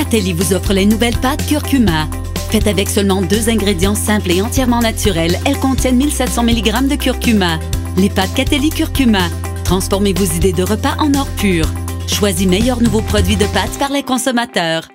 Catelli vous offre les nouvelles pâtes curcuma. Faites avec seulement deux ingrédients simples et entièrement naturels, elles contiennent 1700 mg de curcuma. Les pâtes Catelli curcuma. Transformez vos idées de repas en or pur. Choisis meilleurs nouveaux produits de pâtes par les consommateurs.